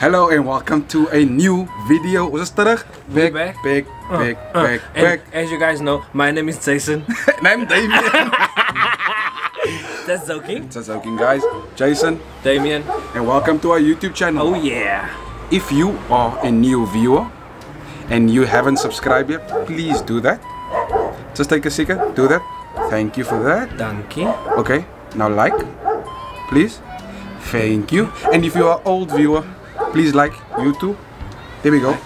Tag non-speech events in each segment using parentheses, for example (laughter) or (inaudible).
Hello and welcome to a new video. Was het terug? Back, back. back, back, Uh, back, and back. As you guys know, my name is Jason. (laughs) and I'm Damian. (laughs) That's joking. That's okay, guys. Jason, Damian. and welcome to our YouTube channel. Oh yeah. If you are a new viewer and you haven't subscribed yet, please do that. Just take a second, do that. Thank you for that. Dankie. Okay, now like, please. Thank you. And if you are old viewer, please like YouTube. There we go.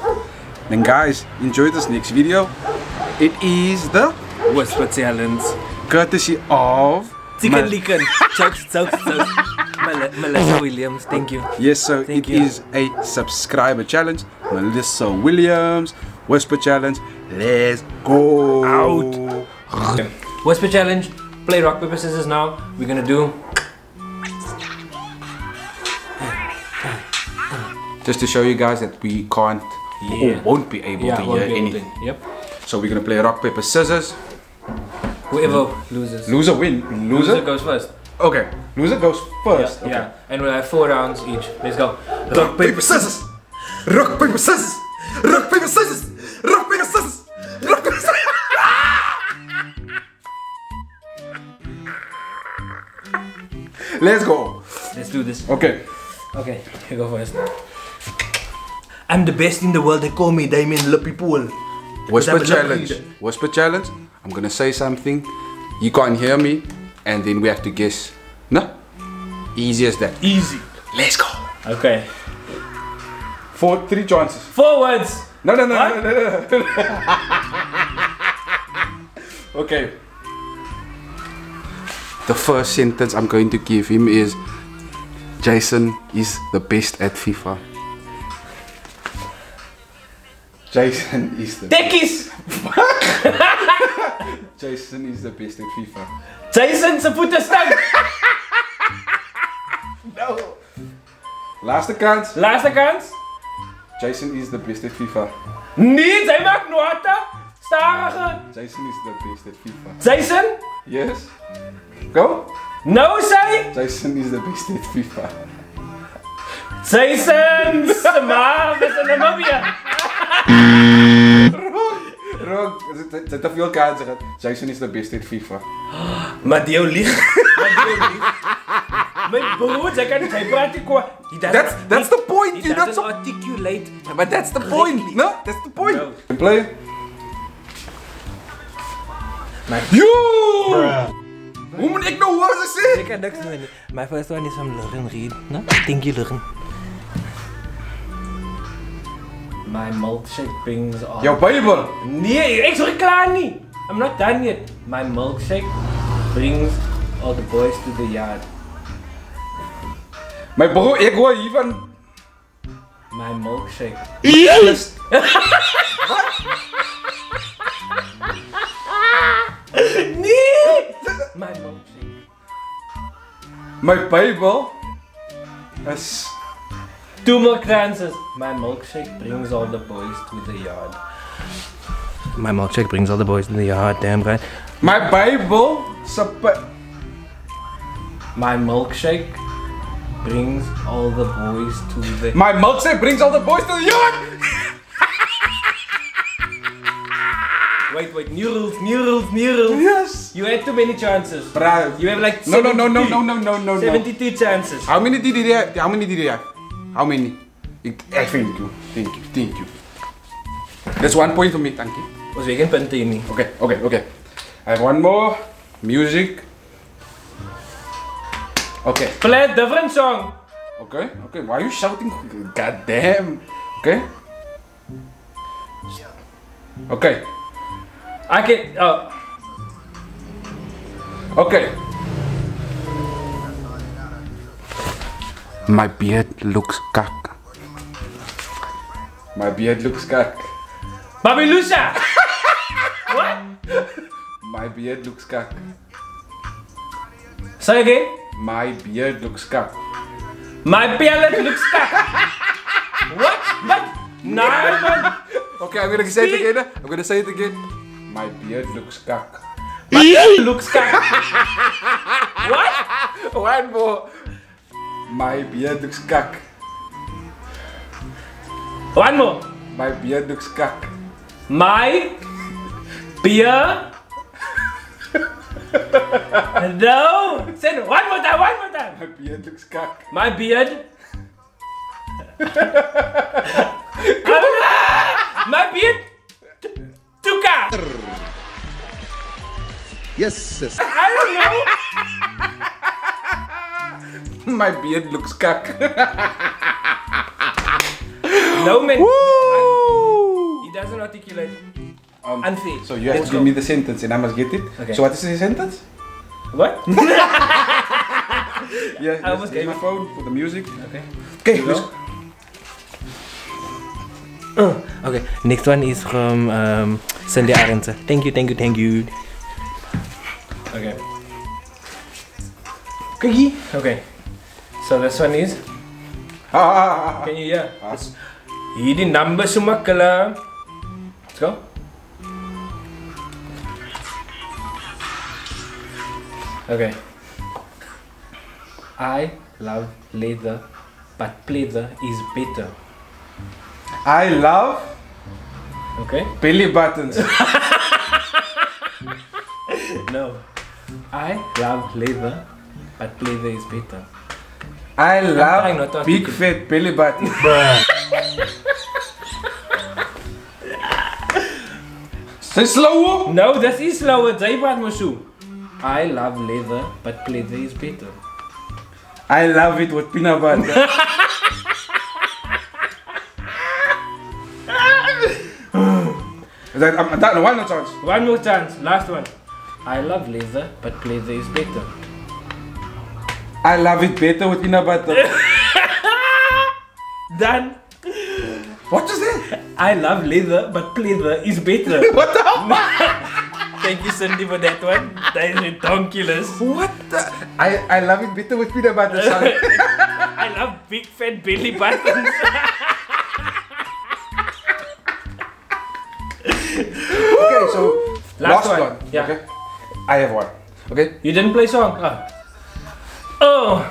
Then guys, enjoy this next video. It is the Whisper Challenge. courtesy of Chicken Licken. jokes, (laughs) jokes, jokes. Melissa Williams, thank you. Yes, so Thank it you. is a subscriber challenge. Melissa Williams, Whisper Challenge. Let's go. Out. Whisper Challenge. Play rock, paper, scissors now. We're gonna do. Just to show you guys that we can't Yeah. or won't be able to hear anything. to- Yep. So we're gonna play rock, paper, scissors. Whoever loses. Loser win. Loser Loser? goes first. Okay. Loser goes first. Yeah, okay. yeah. And we'll have four rounds each. Let's go. Rock. Rock, paper, scissors. Rock, paper, scissors. Rock, paper, scissors. Let's go. Let's do this. Okay. Okay, you go first. I'm the best in the world. They call me Damian Lippy Pool. Whisper challenge. Whisper challenge. I'm gonna say something. You can't hear me, and then we have to guess. No? Easy as that. Easy. Let's go. Okay. Four, three chances. Forwards. No, no, no, What? no, no, no, no. okay. The first sentence I'm going to give him is Jason is the best at FIFA. Jason is the Tekkies. (laughs) Jason is the best at FIFA. Jason se voete stank. (laughs) No. Laaste kans. Laaste kans. Jason is the best at FIFA. Nee, zij maakt nota. Starige. Jason is the best at FIFA. Jason. Yes. Go. No say. Jason is the best at FIFA. Jason. Maar we zijn in Namibia. Wrong. Er zit- er zit te veel kansen. gehad. Jason is the best at FIFA. Maar die liegt. Maar die liegt. Mijn broer, zij kan niet. Hij praat niet kwa. He doesn't- That's that's the point. He You not so. articulate. But that's the point. No, that's the point. No. Play. Maar- Yo! Hoe moet ik nou horen ze Ik kan niks doen. My first one is from Lurren Reed. No? Thank you, Lurren. My milkshake brings all... Jouw Bijbel. Nee, ik zeg klaar niet. I'm not done yet. My milkshake brings all the boys to the yard. Mijn bro, ik hoor hiervan. My milkshake. Yes. Nee! My milkshake. Mijn Bijbel is. Two milk dances. My milkshake brings all the boys to the yard. My milkshake brings all the boys to the yard, damn right. My Bible. My milkshake brings all the boys to the My milkshake brings all the boys to the yard. Wait, wait, new rules, new rules, new rules. Yes. You had too many chances. Bro. You have like No, no, no, no, no, no, no, no, no. 72 chances. How many did he have? How many did he have? How many? I thank you. Thank you. Thank you. That's one point for me. Thank you. Was weer geen punten. Okay, okay, okay. I have one more. Music. Okay, Play a different song. okay, okay. Why are you shouting? God damn. Okay. Okay, I can. Oh, okay. My beard looks kak. My beard looks kak. Babilusa. (laughs) what? My beard looks kak. Say again. My beard looks kak. My palette looks cut. what? What? Nah, man. Okay, I'm gonna say it again. I'm gonna say it again. My beard looks cut. My beard looks kak. what? One more. My beard looks kak. One more. My beard looks kak. My beer. (laughs) no. Say it one more time. One more time. My beard looks kak. My beard. (laughs) My beard. Tuka. Yes, sis. I don't know. (laughs) My beard looks kak. No man. Woo! He doesn't articulate. Um, Unfair. so you have Let's to give go. me the sentence and I must get it. Okay. So what is the sentence? What? (laughs) Yeah, (laughs) I almost use gave my phone for the music. Okay. Okay, You let's go. Okay, next one is from um, Cindy Arendse. Thank you, thank you, thank you. Okay. Cookie. Okay. So this one is. Ah, ah, ah, ah. Can you hear? Ah. Hierdie number semua kala. Let's go. Okay. I love leather, but pleather is better. I love Okay. belly buttons. (laughs) No. I love leather, but pleather is better. I love big fat belly buttons. (laughs) Say slower. No, this is slower. Maar so. I love leather, but pleather is better. I love it with peanut butter. (laughs) That, um, I'm, I'm. One more chance. One more chance. Last one. I love leather, but pleather is better. I love it better with peanut butter. (laughs) Done. what is that? I love leather, but pleather is better. (laughs) What the fuck? Thank you, Cindy, for that one. That is ridiculous. What the? I, I love it better with peanut butter, son. (laughs) I love big fat belly buttons. (laughs) okay, so Last last, one. one. Yeah. Okay. I have one. Okay. you didn't play song? Ah. Oh.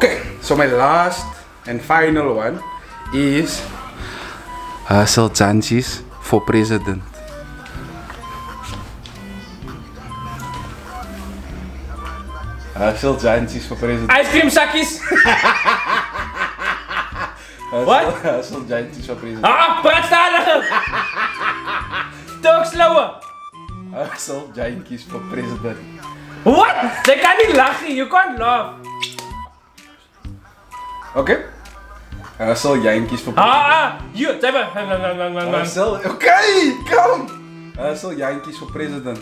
Okay. So my last and final one is Herschel Jantjies for president. Herschel Jantjies for president. Ice cream sakkies. What? Herschel Jantjies for president. Ah, praat stadiger. Talk slower. Herschel Jantjies for president. What? Jy kan nie lag nie. You can't laugh. Okay. Herschel Jantjies for Ah, president. ah. You. Jy maar. Hang, hang, hang, hang, hang, hang. Hassel. Okay, come. Herschel Jantjies for president.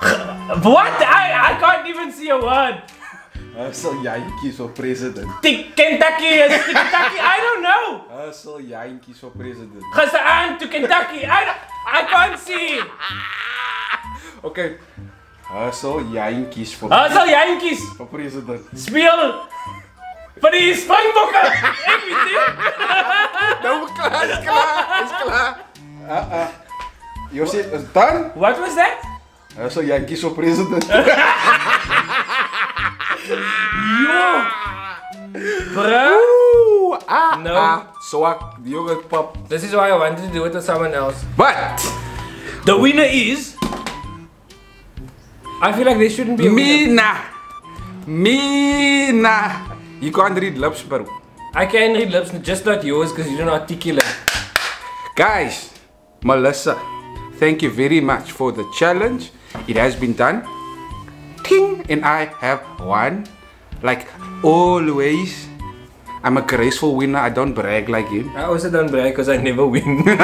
(laughs) What? I, I can't even see a word. Herschel Jantjies for president. Kentucky is Kentucky. I don't know. Herschel Jantjies for president. Gisteraan to Kentucky. I, I can't see. Okay. Herschel Jantjies for, Ah, sal jentjies for president. speel vir die Springbokke. Ek weet nie. Nou, klaar, is klaar, is klaar. Uh, uh. You see, it's done. What was that? Herschel Jantjies for president. Yo. Bruh. Ah, No. ah. Zwak, die jongen pap. This is why I wanted to do it with someone else. But, The winner is. I feel like there shouldn't be. Mina. Mina. You can't read lips, bro. I can read lips, just not yours because you don't articulate. Guys, Melissa, thank you very much for the challenge. It has been done. Ting, and I have won. Like always. I'm a graceful winner. I don't brag like him. I also don't brag because I never win. (laughs)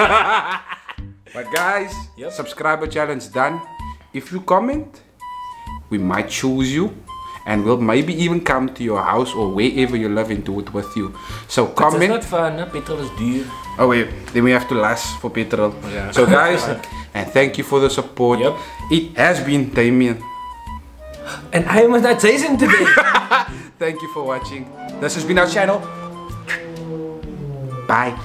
But guys, Yep. subscriber challenge done. If you comment, we might choose you. And we'll maybe even come to your house or wherever you live and do it with you. So It's comment. not fun, petrol is duur. Oh wait, then we have to last for petrol. Yeah. So guys, (laughs) and thank you for the support. Yep. It has been Damian. And I was not Jason today. Thank you for watching. This has been our channel. Bye.